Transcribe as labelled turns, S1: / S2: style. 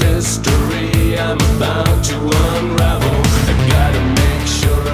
S1: mystery I'm about to unravel. I gotta make sure